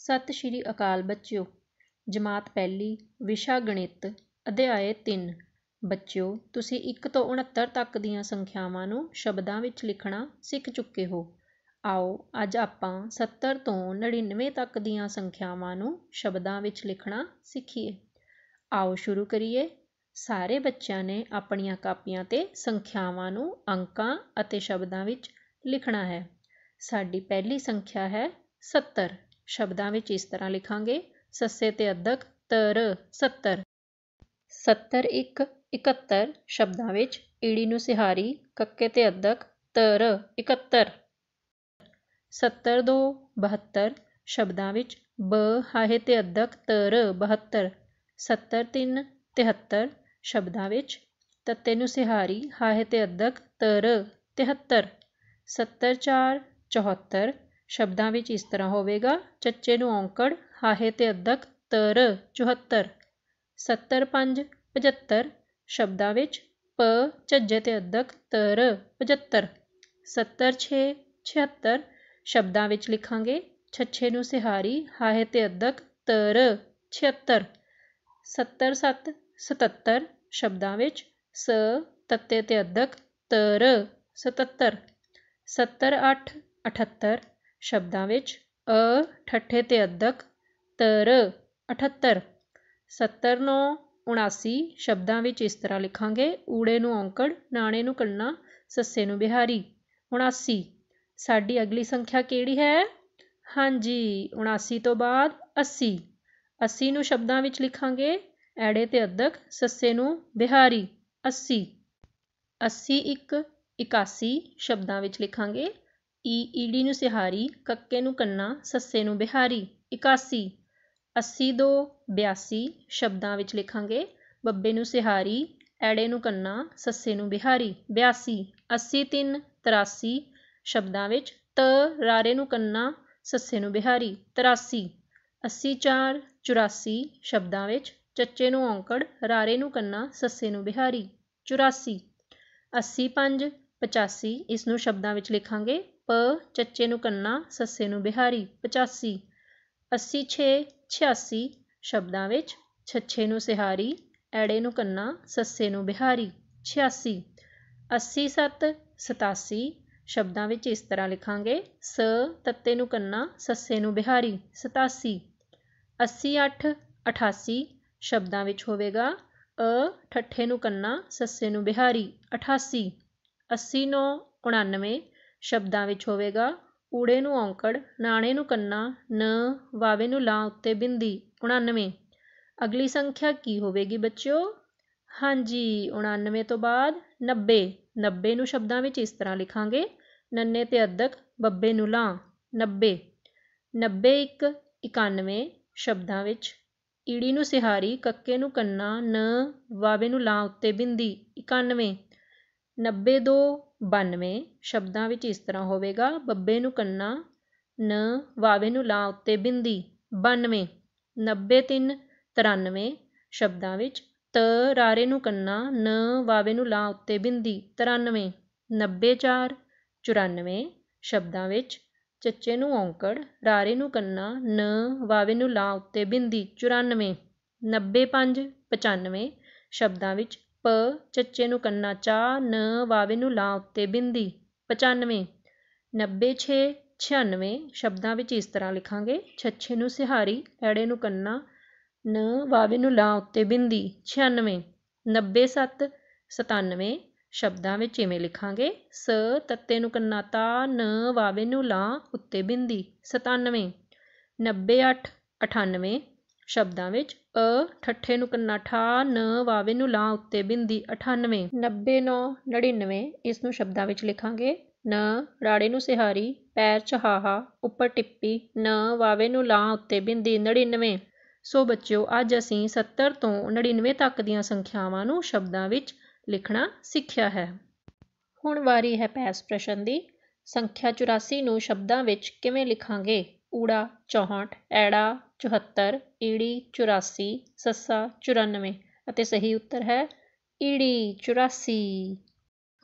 ਸਤਿ ਸ਼੍ਰੀ ਅਕਾਲ ਬੱਚਿਓ। ਜਮਾਤ ਪਹਿਲੀ, ਵਿਸ਼ਾ ਗਣਿਤ, ਅਧਿਆਇ 3 ਬੱਚਿਓ, ਤੁਸੀਂ 1 ਤੋਂ 69 ਤੱਕ ਦੀਆਂ ਸੰਖਿਆਵਾਂ ਨੂੰ ਸ਼ਬਦਾਂ ਵਿੱਚ ਲਿਖਣਾ ਸਿੱਖ ਚੁੱਕੇ ਹੋ। ਆਓ, ਅੱਜ ਆਪਾਂ 70 ਤੋਂ 99 ਤੱਕ ਦੀਆਂ ਸੰਖਿਆਵਾਂ ਨੂੰ ਸ਼ਬਦਾਂ ਵਿੱਚ ਲਿਖਣਾ ਸਿੱਖੀਏ। ਆਓ ਸ਼ੁਰੂ ਕਰੀਏ। ਸਾਰੇ ਬੱਚਿਆਂ ਨੇ ਆਪਣੀਆਂ ਕਾਪੀਆਂ ਤੇ ਸੰਖਿਆਵਾਂ ਨੂੰ ਅੰਕਾਂ ਅਤੇ ਸ਼ਬਦਾਂ ਵਿੱਚ ਲਿਖਣਾ ਹੈ। ਸਾਡੀ ਪਹਿਲੀ ਸੰਖਿਆ ਹੈ 70 ਸ਼ਬਦਾਂ ਵਿੱਚ ਇਸ ਤਰ੍ਹਾਂ ਲਿਖਾਂਗੇ, ਸੱਸੇ ਤੇ ਅੱਧਕ ਤਰ 70 70 1 71 ਸ਼ਬਦਾਂ ਵਿੱਚ ਈੜੀ ਨੂੰ ਸਿਹਾਰੀ, ਕੱਕੇ ਤੇ ਅੱਧਕ ਤਰ 71 70 2 72 ਸ਼ਬਦਾਂ ਵਿੱਚ ਬ, ਹਾਹੇ ਤੇ ਅੱਧਕ ਤਰ 72 70 3 73 ਸ਼ਬਦਾਂ ਵਿੱਚ ਤੱਤੇ ਨੂੰ ਸਿਹਾਰੀ, ਹਾਹੇ ਤੇ ਅੱਧਕ ਤਰ 73 70 4 74 ਸ਼ਬਦਾਂ ਵਿੱਚ ਇਸ ਤਰ੍ਹਾਂ ਹੋਵੇਗਾ, ਚੱਚੇ ਨੂੰ ਔਂਕੜ, ਹਾਹੇ ਤੇ ਅੱਧਕ, ਤਰ 74 70 5 75 ਸ਼ਬਦਾਂ ਵਿੱਚ ਪ, ਝੱਜੇ ਤੇ ਅੱਧਕ, ਤਰ 75 70 6 76 ਸ਼ਬਦਾਂ ਵਿੱਚ ਲਿਖਾਂਗੇ, ਛੱਛੇ ਨੂੰ ਸਿਹਾਰੀ, ਹਾਹੇ ਤੇ ਅੱਧਕ, ਤਰ 76 70 7 77 ਸ਼ਬਦਾਂ ਵਿੱਚ ਸ, ਤੱਤੇ ਤੇ ਅੱਧਕ, ਤਰ 77 70 8 78 ਸ਼ਬਦਾਂ ਵਿੱਚ ਅ, ਠੱਠੇ ਤੇ ਅੱਧਕ ਤਰ 78 70 9 79 ਸ਼ਬਦਾਂ ਵਿੱਚ ਇਸ ਤਰ੍ਹਾਂ ਲਿਖਾਂਗੇ, ਊੜੇ ਨੂੰ ਔਂਕੜ, ਨਾਣੇ ਨੂੰ ਕੰਨਾ ਸੱਸੇ ਨੂੰ ਬਿਹਾਰੀ। 79 ਸਾਡੀ ਅਗਲੀ ਸੰਖਿਆ ਕਿਹੜੀ ਹੈ? ਹਾਂਜੀ 79 ਤੋਂ ਬਾਅਦ 80 80 ਨੂੰ ਸ਼ਬਦਾਂ ਵਿੱਚ ਲਿਖਾਂਗੇ, ਐੜੇ ਤੇ ਅੱਧਕ ਸੱਸੇ ਨੂੰ ਬਿਹਾਰੀ। 80 80 1 81 ਸ਼ਬਦਾਂ ਵਿੱਚ ਲਿਖਾਂਗੇ ਈ ਈੜੀ ਨੂੰ ਸਿਹਾਰੀ, ਕੱਕੇ ਨੂੰ ਕੰਨਾ, ਸੱਸੇ ਨੂੰ ਬਿਹਾਰੀ। 81 80 2 82 ਸ਼ਬਦਾਂ ਵਿੱਚ ਲਿਖਾਂਗੇ। ਬੱਬੇ ਨੂੰ ਸਿਹਾਰੀ, ਐੜੇ ਨੂੰ ਕੰਨਾ, ਸੱਸੇ ਨੂੰ ਬਿਹਾਰੀ। 82 80 3 83 ਸ਼ਬਦਾਂ ਵਿੱਚ ਤ, ਰਾਰੇ ਨੂੰ ਕੰਨਾ, ਸੱਸੇ ਨੂੰ ਬਿਹਾਰੀ। 83 80 4 84 ਸ਼ਬਦਾਂ ਵਿੱਚ ਚੱਚੇ ਨੂੰ ਔਂਕੜ, ਰਾਰੇ ਨੂੰ ਕੰਨਾ, ਸੱਸੇ ਨੂੰ ਬਿਹਾਰੀ। 84 80 5 85 ਇਸ ਨੂੰ ਸ਼ਬਦਾਂ ਵਿੱਚ ਲਿਖਾਂਗੇ, ਪ, ਚੱਚੇ ਨੂੰ ਕੰਨਾ, ਸੱਸੇ ਨੂੰ ਬਿਹਾਰੀ 85 80 6 86 ਸ਼ਬਦਾਂ ਵਿੱਚ ਛੱਛੇ ਨੂੰ ਸਿਹਾਰੀ, ਐੜੇ ਨੂੰ ਕੰਨਾ, ਸੱਸੇ ਨੂੰ ਬਿਹਾਰੀ 86 80 7 87 ਸ਼ਬਦਾਂ ਵਿੱਚ ਇਸ ਤਰ੍ਹਾਂ ਲਿਖਾਂਗੇ, ਸ, ਤੱਤੇ ਨੂੰ ਕੰਨਾ, ਸੱਸੇ ਨੂੰ ਬਿਹਾਰੀ 87 80 8 88 ਸ਼ਬਦਾਂ ਵਿੱਚ ਹੋਵੇਗਾ, ਅ, ਠੱਠੇ ਨੂੰ ਕੰਨਾ, ਸੱਸੇ ਨੂੰ ਬਿਹਾਰੀ 88 80 9 99 ਸ਼ਬਦਾਂ ਵਿੱਚ ਹੋਵੇਗਾ, ਊੜੇ ਨੂੰ ਔਂਕੜ, ਨਾਣੇ ਨੂੰ ਕੰਨਾ, ਨ, ਵਾਵੇ ਨੂੰ ਲਾਂ ਉੱਤੇ ਬਿੰਦੀ 99 ਅਗਲੀ ਸੰਖਿਆ ਕੀ ਹੋਵੇਗੀ ਬੱਚਿਓ? ਹਾਂਜੀ 99 ਤੋਂ ਬਾਅਦ 90 90 ਨੂੰ ਸ਼ਬਦਾਂ ਵਿੱਚ ਇਸ ਤਰ੍ਹਾਂ ਲਿਖਾਂਗੇ, ਨੰਨੇ ਤੇ ਅੱਧਕ, ਬੱਬੇ ਨੂੰ ਲਾਂ 90 90 1 91 ਸ਼ਬਦਾਂ ਵਿੱਚ, ਈੜੀ ਨੂੰ ਸਿਹਾਰੀ, ਕੱਕੇ ਨੂੰ ਕੰਨਾ, ਨ, ਵਾਵੇ ਨੂੰ ਲਾਂ ਉੱਤੇ ਬਿੰਦੀ 91 90 2 92 ਸ਼ਬਦਾਂ ਵਿੱਚ ਇਸ ਤਰ੍ਹਾਂ ਹੋਵੇਗਾ, ਬੱਬੇ ਨੂੰ ਕੰਨਾ, ਨ, ਵਾਵੇ ਨੂੰ ਲਾਂ ਉੱਤੇ ਬਿੰਦੀ 92 90 3 93 ਸ਼ਬਦਾਂ ਵਿੱਚ, ਤ, ਰਾਰੇ ਨੂੰ ਕੰਨਾ, ਨ, ਵਾਵੇ ਨੂੰ ਲਾਂ ਉੱਤੇ ਬਿੰਦੀ 93 90 4 94 ਸ਼ਬਦਾਂ ਵਿੱਚ, ਚੱਚੇ ਨੂੰ ਔਂਕੜ, ਰਾਰੇ ਨੂੰ ਕੰਨਾ, ਨ, ਵਾਵੇ ਨੂੰ ਲਾਂ ਉੱਤੇ ਬਿੰਦੀ 94 90 5 95 ਸ਼ਬਦਾਂ ਵਿੱਚ ਪ ਚੱਚੇ ਨੂੰ ਕੰਨਾ ਚਾ, ਨ ਵਾਵੇ ਨੂੰ ਲਾਂ ਉੱਤੇ ਬਿੰਦੀ। 95 90 6 96 ਸ਼ਬਦਾਂ ਵਿੱਚ ਇਸ ਤਰ੍ਹਾਂ ਲਿਖਾਂਗੇ। ਛੱਛੇ ਨੂੰ ਸਿਹਾਰੀ, ਐੜੇ ਨੂੰ ਕੰਨਾ, ਨ ਵਾਵੇ ਨੂੰ ਲਾਂ ਉੱਤੇ ਬਿੰਦੀ। 96 90 7 97 ਸ਼ਬਦਾਂ ਵਿੱਚ ਇਵੇਂ ਲਿਖਾਂਗੇ। ਸ ਤੱਤੇ ਨੂੰ ਕੰਨਾ ਤਾ, ਨ ਵਾਵੇ ਨੂੰ ਲਾਂ ਉੱਤੇ ਬਿੰਦੀ। 97 90 8 98 ਸ਼ਬਦਾਂ ਵਿੱਚ ਅ, ਠੱਠੇ ਨੂੰ ਕੰਨਾ ਠਾ ਨ, ਵਾਵੇ ਨੂੰ ਲਾਂ ਉੱਤੇ ਬਿੰਦੀ 98 90 9 99 ਇਸ ਨੂੰ ਸ਼ਬਦਾਂ ਵਿੱਚ ਲਿਖਾਂਗੇ। ਨ, ਰਾੜੇ ਨੂੰ ਸਿਹਾਰੀ, ਪੈਰ ਚਹਾਹਾ ਉੱਪਰ ਟਿੱਪੀ, ਨ, ਵਾਵੇ ਨੂੰ ਲਾਂ ਉੱਤੇ ਬਿੰਦੀ 99 ਸੋ ਬੱਚਿਓ, ਅੱਜ ਅਸੀਂ 70 ਤੋਂ 99 ਤੱਕ ਦੀਆਂ ਸੰਖਿਆਵਾਂ ਨੂੰ ਸ਼ਬਦਾਂ ਵਿੱਚ ਲਿਖਣਾ ਸਿੱਖਿਆ ਹੈ। ਹੁਣ ਵਾਰੀ ਹੈ ਪੈਸ ਪ੍ਰਸ਼ਨ ਦੀ। ਸੰਖਿਆ 84 ਨੂੰ ਸ਼ਬਦਾਂ ਵਿੱਚ ਕਿਵੇਂ ਲਿਖਾਂਗੇ? ਊੜਾ 64 ਐੜਾ 74 ਈੜੀ 84 ਸੱਸਾ 94 ਅਤੇ ਸਹੀ ਉੱਤਰ ਹੈ ਈੜੀ 84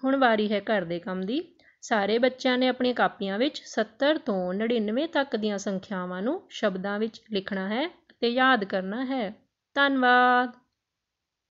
ਹੁਣ ਵਾਰੀ ਹੈ ਘਰ ਦੇ ਕੰਮ ਦੀ। ਸਾਰੇ ਬੱਚਿਆਂ ਨੇ ਆਪਣੀਆਂ ਕਾਪੀਆਂ ਵਿੱਚ 70 ਤੋਂ 99 ਤੱਕ ਦੀਆਂ ਸੰਖਿਆਵਾਂ ਨੂੰ ਸ਼ਬਦਾਂ ਵਿੱਚ ਲਿਖਣਾ ਹੈ ਅਤੇ ਯਾਦ ਕਰਨਾ ਹੈ। ਧੰਨਵਾਦ।